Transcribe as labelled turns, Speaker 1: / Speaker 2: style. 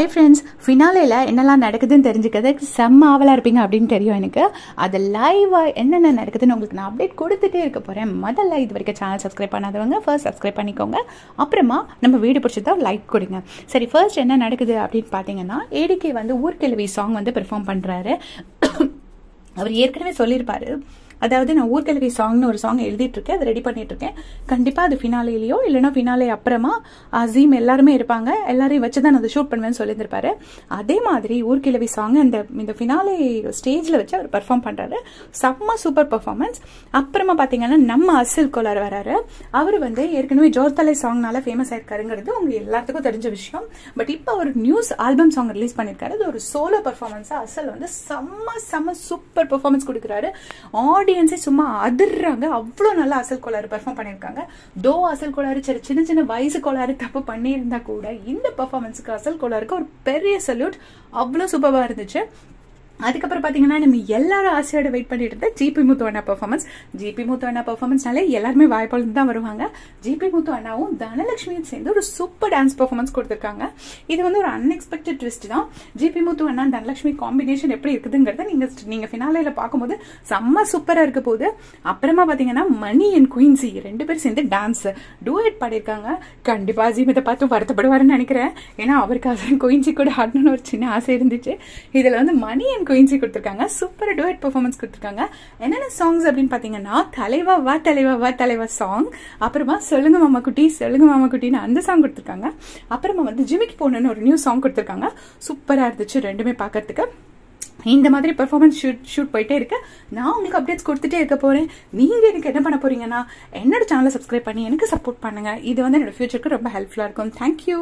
Speaker 1: Hi friends ஃபினாலேயில் என்னெல்லாம் நடக்குதுன்னு தெரிஞ்சுக்கிறதுக்கு செம்ம ஆவலாக இருப்பீங்க அப்படின்னு தெரியும் எனக்கு. அது லைவாக என்னென்ன நடக்குதுன்னு உங்களுக்கு நான் அப்டேட் கொடுத்துட்டே இருக்க போகிறேன் முதல்ல இது வரைக்கும் சேனல் சப்ஸ்கிரைப் பண்ணாதவங்க ஃபர்ஸ்ட் சப்ஸ்கிரைப் பண்ணிக்கோங்க. அப்புறமா நம்ம வீடு பிடிச்சதா லைக் கொடுங்க. சரி ஃபர்ஸ்ட் என்ன நடக்குது அப்படின்னு பார்த்தீங்கன்னா ஏடிகே வந்து ஊர்கிழவி சாங் வந்து பெர்ஃபார்ம் பண்ணுறாரு அவர் ஏற்கனவே சொல்லியிருப்பாரு. அதாவது நான் ஊர்கலவி சாங்னு ஒரு சாங் எழுதிட்டு இருக்கேன் அதை ரெடி பண்ணிட்டு இருக்கேன் கண்டிப்பாக அது ஃபினாலேலையோ இல்லைனா ஃபினாலே அப்புறமா அசீம் எல்லாருமே இருப்பாங்க. எல்லாரையும் வச்சு தான் நான் அதை ஷூட் பண்ணுவேன்னு சொல்லியிருந்திருப்பாரு. அதே மாதிரி ஊர்கிழவி சாங் அந்த இந்த ஃபினாலே ஸ்டேஜில் வச்சு அவர் பர்ஃபார்ம் பண்ணுறாரு செம்ம சூப்பர் பர்ஃபார்மன்ஸ் அப்புறமா பார்த்தீங்கன்னா நம்ம அசில் கோலார் வராரு. அவர் வந்து ஏற்கனவே ஜோர்தலை சாங்னால ஃபேமஸ் ஆயிருக்காருங்கிறது உங்க எல்லாத்துக்கும் தெரிஞ்ச விஷயம். பட் இப்போ அவர் நியூஸ் ஆல்பம் சாங் ரிலீஸ் பண்ணியிருக்காரு. அது ஒரு சோலோ பர்ஃபார்மன்ஸாக அசல் வந்து செம்ம செம்ம சூப்பர் பர்ஃபார்மன்ஸ் கொடுக்குறாரு. ஆடியன்ஸே சும்மா அதிர்றாங்க. அவ்வளோ நல்லா அசல் கோளாறு பெர்ஃபார்ம் பண்ணியிருக்காங்க. தோ அசல் கோளாறு சரி சின்ன சின்ன வயசு கோளாறு தப்பு பண்ணியிருந்தா கூட இந்த பர்ஃபார்மன்ஸுக்கு அசல் கோளாறுக்கு ஒரு பெரிய சல்யூட் அவ்வளோ சூப்பராக இருந்துச்சு. அதுக்கப்புறம் பார்த்தீங்கன்னா நம்ம எல்லாரும் ஆசையோட வெயிட் பண்ணிட்டு இருந்த ஜிபி முத்து அண்ணா பர்ஃபார்மன்ஸ் ஜிபி முத்து அண்ணா பர்ஃபார்மன்ஸ்னாலே எல்லாருமே வாய்ப்பாளர் தான் வருவாங்க. ஜிபி முத்து அண்ணாவும் தனலட்சுமியும் சேர்ந்து ஒரு சூப்பர் டான்ஸ் பர்ஃபார்மன்ஸ் கொடுத்துருக்காங்க. இது வந்து ஒரு அன்எக்ஸ்பெக்டட் ட்விஸ்ட் தான். ஜிபி முத்து அண்ணா தனலட்சுமி காம்பினேஷன் எப்படி இருக்குதுங்கிறத நீங்க நீங்க ஃபினாலையில பார்க்கும்போது செம்ம சூப்பராக இருக்க போகுது. அப்புறமா பார்த்தீங்கன்னா மணி அண்ட் குயின்சி ரெண்டு பேரும் சேர்ந்து டான்ஸ் டூயட் பாடியிருக்காங்க. கண்டிப்பாக அஜீம் இதை பார்த்து வருத்தப்படுவாருன்னு நினைக்கிறேன். ஏன்னா அவருக்கு குயின்சி கூட ஆடணும்னு ஒரு சின்ன ஆசை இருந்துச்சு. இதில் வந்து மணி அண்ட் குயின்சி கொடுத்துருக்காங்க. சூப்பர் டுவெட் பெர்ஃபார்மன்ஸ் கொடுத்துருக்காங்க. என்னென்ன சாங்ஸ் அப்படின்னு பார்த்தீங்கன்னா தலைவா வா தலைவா வா தலைவா சாங் அப்புறமா சொல்லுங்க மாமா குட்டி சொல்லுங்க மாமா குட்டின்னு அந்த சாங் கொடுத்துருக்காங்க. அப்புறமா வந்து ஜிமிக்கு போகணுன்னு ஒரு நியூ சாங் கொடுத்துருக்காங்க. சூப்பராக இருந்துச்சு ரெண்டுமே பார்க்கறதுக்கு இந்த மாதிரி பெர்ஃபார்மன்ஸ் ஷூட் ஷூட் போயிட்டே இருக்கு. நான் உங்களுக்கு அப்டேட்ஸ் கொடுத்துட்டே இருக்க போறேன். நீங்க எனக்கு என்ன பண்ண போறீங்கன்னா என்னோட சேனலை சப்ஸ்கிரைப் பண்ணி எனக்கு சப்போர்ட் பண்ணுங்க. இது வந்து என்னோட ஃபியூச்சருக்கு ரொம்ப ஹெல்ப்ஃபுல்லா இருக்கும். தேங்க்யூ